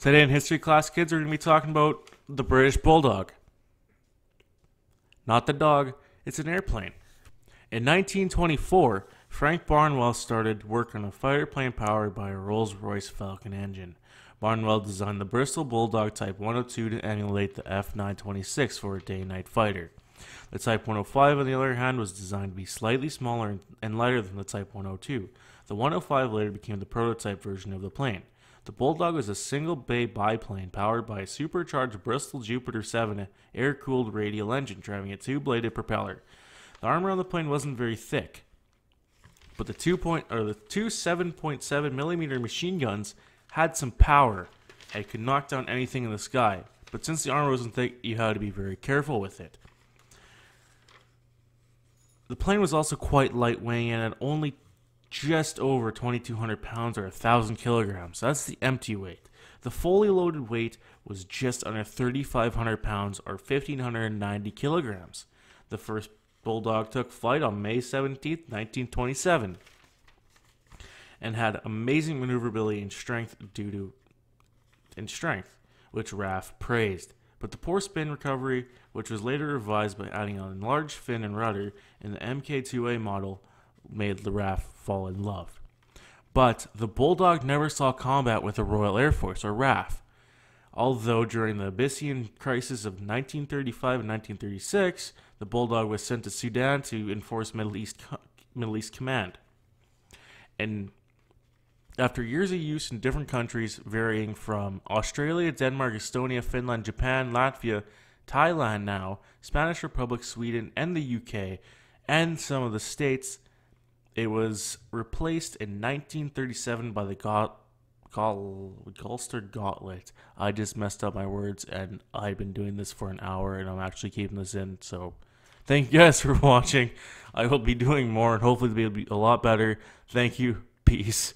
Today in history class, kids, we're going to be talking about the British Bulldog. Not the dog, it's an airplane. In 1924, Frank Barnwell started work on a fighter plane powered by a Rolls Royce Falcon engine. Barnwell designed the Bristol Bulldog Type 102 to emulate the F 926 for a day night fighter. The Type 105, on the other hand, was designed to be slightly smaller and lighter than the Type 102. The 105 later became the prototype version of the plane. The Bulldog was a single bay biplane powered by a supercharged Bristol Jupiter 7 air cooled radial engine driving a two bladed propeller. The armor on the plane wasn't very thick, but the two point or the two 7.7 millimeter machine guns had some power and could knock down anything in the sky. But since the armor wasn't thick, you had to be very careful with it. The plane was also quite light, weighing in at only just over 2,200 pounds or 1,000 kilograms. That's the empty weight. The fully loaded weight was just under 3,500 pounds or 1,590 kilograms. The first Bulldog took flight on May 17, 1927, and had amazing maneuverability and strength due to in strength, which RAF praised. But the poor spin recovery, which was later revised by adding an enlarged fin and rudder in the Mk2A model, made the RAF fall in love. But the Bulldog never saw combat with the Royal Air Force, or RAF. Although during the Abyssinian crisis of 1935 and 1936, the Bulldog was sent to Sudan to enforce Middle East, Middle East Command. And after years of use in different countries, varying from Australia, Denmark, Estonia, Finland, Japan, Latvia, Thailand now, Spanish Republic, Sweden, and the UK, and some of the states, it was replaced in 1937 by the Gal- Gloster Gauntlet. I just messed up my words, and I've been doing this for an hour, and I'm actually keeping this in. So, thank you guys for watching. I will be doing more, and hopefully, it'll be a lot better. Thank you. Peace.